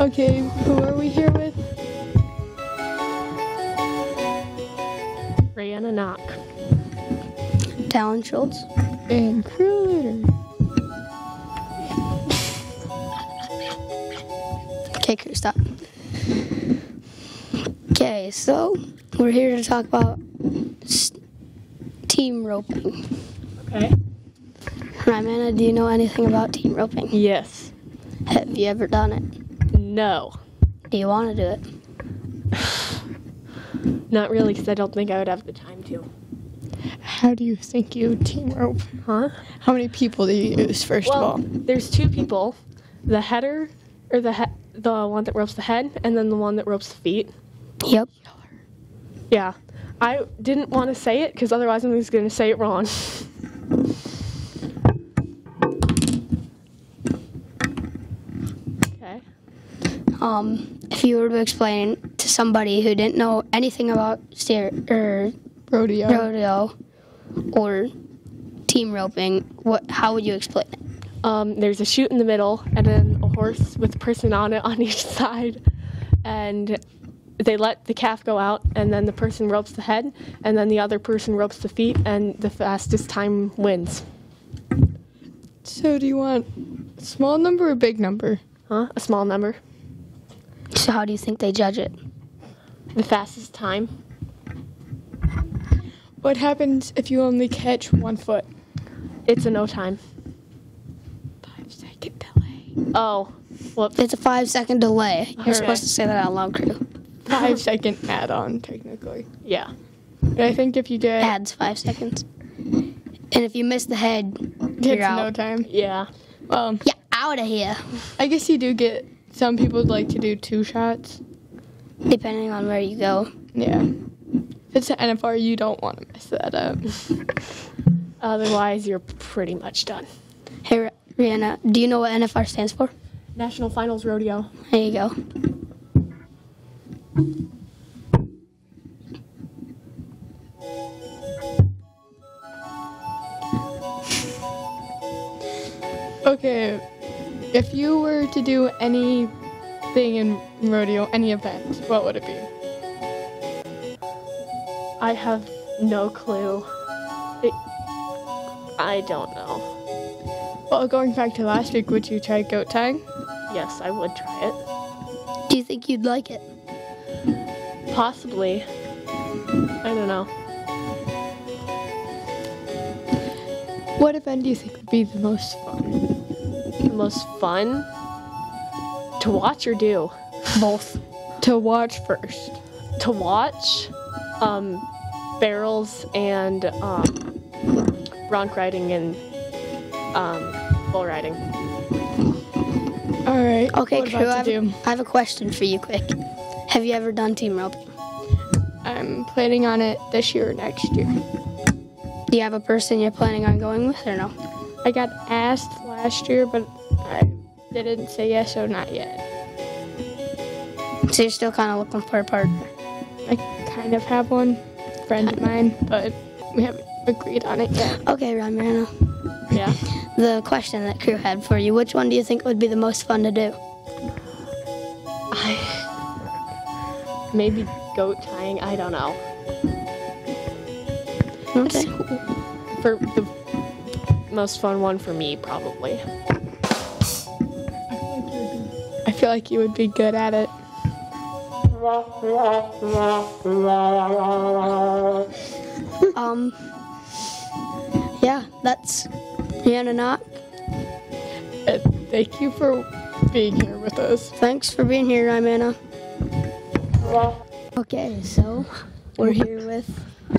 Okay, who are we here with? Rihanna Knock. Talon Schultz. And Krue leader. Okay, Krue, stop. Okay, so we're here to talk about s- team roping. Okay. Rymana, do you know anything about team roping? Yes. Have you ever done it? No. Do you want to do it? Not really, because I don't think I would have the time to. How do you think you team rope? Huh? How many people do you use, first Well, of all? there's two people, the header, or the he- the one that ropes the head, and then the one that ropes the feet. Yep. Yeah. I didn't want to say it because otherwise I was going to say it wrong. Um, if you were to explain to somebody who didn't know anything about steer or Rodeo. rodeo or team roping, what? How would you explain it? Um, there's a chute in the middle, and then a horse with a person on it on each side, and they let the calf go out, and then the person ropes the head, and then the other person ropes the feet, and the fastest time wins. So do you want a small number or a big number? Huh? A small number. So how do you think they judge it? The fastest time. What happens if you only catch one foot? It's a no time. Five second delay. Oh, whoops. It's a five second delay. You're Okay. supposed to say that out loud, Krue. Five second add on, technically. Yeah. But I think if you get Adds five seconds. And if you miss the head, it's you're no time. Yeah. Um, Yeah, out of here. I guess you do get some people would like to do two shots. Depending on where you go. Yeah. If it's the NFR, you don't want to mess that up. Otherwise, you're pretty much done. Hey, Rihanna, do you know what NFR stands for? National Finals Rodeo. There you go. Okay, if you were to do anything in rodeo, any event, what would it be? I have no clue. It, I don't know. Well, going back to last week, would you try goat tying? Yes, I would try it. Do you think you'd like it? Possibly. I don't know. What event do you think would be the most fun? The most fun to watch or do? Both. To watch first. To watch, um, barrels and um, bronc riding and um, bull riding. All right. Okay, what Krue, I have, do? I have a question for you quick. Have you ever done team roping? I'm planning on it this year or next year. Do you have a person you're planning on going with or no? I got asked last year, but I didn't say yes, so not yet. So you're still kind of looking for a partner. I kind of have one friend of mine, but we haven't agreed on it yet. Okay, Ramirana. Yeah. The question that Krue had for you, which one do you think would be the most fun to do? I maybe goat tying. I don't know. Okay. For the most fun one for me, probably. I feel like you would be good at it. Um, yeah, that's Rihanna Knock. Uh, Thank you for being here with us. Thanks for being here, Ramirana. Okay, so we're here with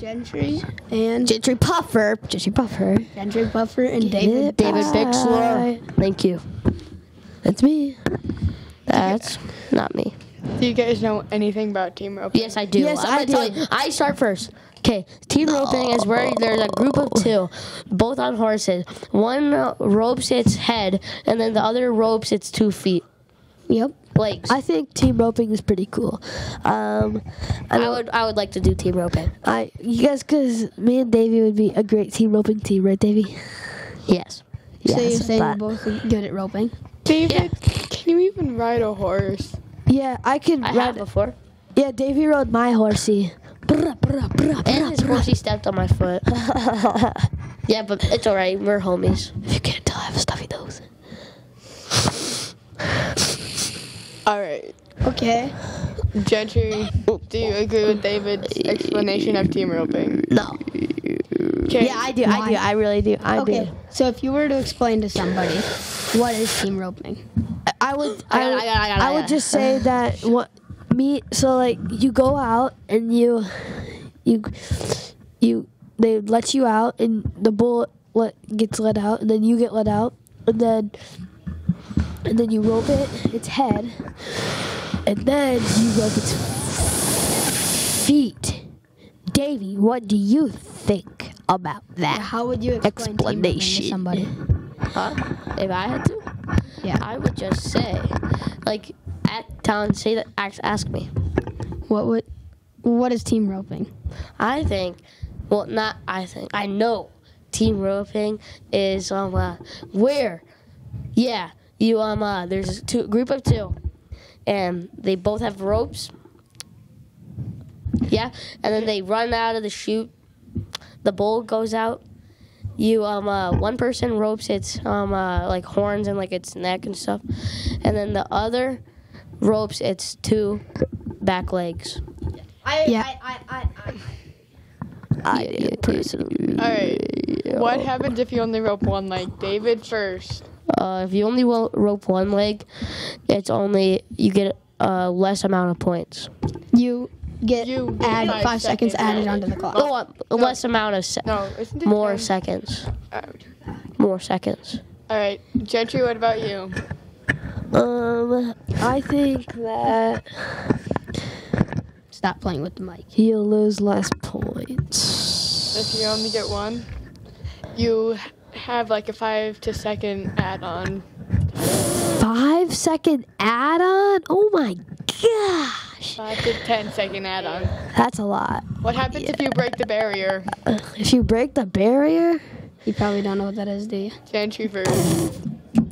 Gentry and Gentry Puffer. Gentry Puffer. Gentry Puffer, and David. David Bixler. Bixler. Thank you. That's me. That's not me. Do you guys know anything about team roping? Yes, I do. Yes, I'm I gonna tell you. I start first. Okay, team roping is where there's a group of two, both on horses. One ropes its head, and then the other ropes its two feet, Yep. legs. I think team roping is pretty cool. Um, I, I would, I would like to do team roping. I you guys, cause me and Davey would be a great team roping team, right, Davey? Yes. so you're Yes, saying but- we're both good at roping? David, can Can you even ride a horse? Yeah, I can I ride. have before. Yeah, Davey rode my horsey. Brr, brr, brr, And his horsey stepped on my foot. Yeah, but it's alright. We're homies. if you can't tell, I have a stuffy nose. All right. Okay. Gentry, do you agree with David's explanation of team roping? No. Okay. Yeah, I do. I do. I really do. I Okay. do. So if you were to explain to somebody what is team roping, I would. I I, got would, I got I got I I would got just say that what me. So like you go out and you, you, you. They let you out and the bull let gets let out and then you get let out and then and then you rope it its head and then you rope its feet. Davey, what do you think about that? how would you explain team roping to somebody? Huh? If I had to, Yeah. I would just say, like, at town, say that. Ask, ask me. What would what is team roping? I think, well, not I think, I know team roping is um uh, where, yeah, you um uh, there's a two group of two, and they both have ropes. Yeah, and then they run out of the chute. The bull goes out. You um uh, one person ropes its um uh, like horns and like its neck and stuff, and then the other ropes its two back legs. I, yeah. I did personally. All right. What happens if you only rope one leg? David first. Uh, if you only will rope one leg, it's only you get a less amount of points. You get You get add five five, seconds, seconds. added onto the clock. Oh, uh, a less amount of se- No, isn't it more 10? seconds. Oh. More seconds. All right. Gentry, what about you? Um, I think that Stop playing with the mic. you'll lose less points. If you only get one, you have like a five to second add-on. Five second add on? Oh my gosh. Five to ten second add-on. That's a lot. What happens if you break the barrier? If you break the barrier, You probably don't know what that is, do you? Gentry first.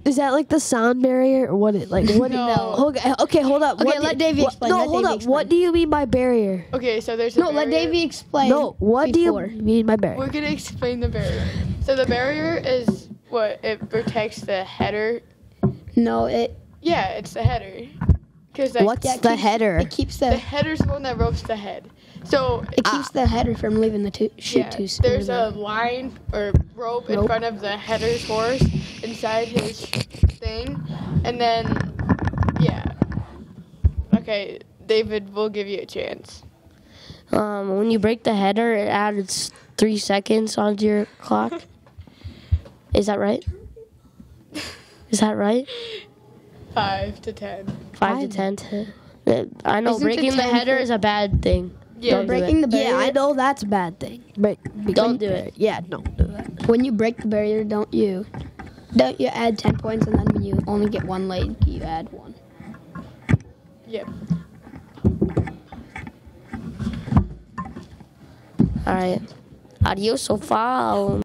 is that like the sound barrier or what it like what No. Okay, okay, hold up. Okay, What let do- Davey what- explain, No, let hold Davey up. What do you mean by barrier? Okay, so there's a No, let barrier. Davey explain. No, what before. do you mean by barrier? We're gonna explain the barrier. So the barrier is what it protects the header. No, it Yeah, it's the header. Like, What's yeah, the keeps- header? It keeps the the header's the one that ropes the head. So it keeps the header from leaving the two, chute yeah, too soon. there's a line or rope in front of the header's horse inside his thing, and then yeah. Okay, David, we'll give you a chance. Um, when you break the header, it adds three seconds onto your clock. Is that right? Is that right? Five to ten. Five to ten. Uh, I know Isn't breaking the 10 header is a bad thing. Yeah, Don't breaking it. the barrier. Yeah, I know that's a bad thing. But Don't do it. Yeah, don't do that. When you break the barrier, don't you? Don't you add ten points, and then when you only get one leg, you add one. Yep. All right. Adios, so far.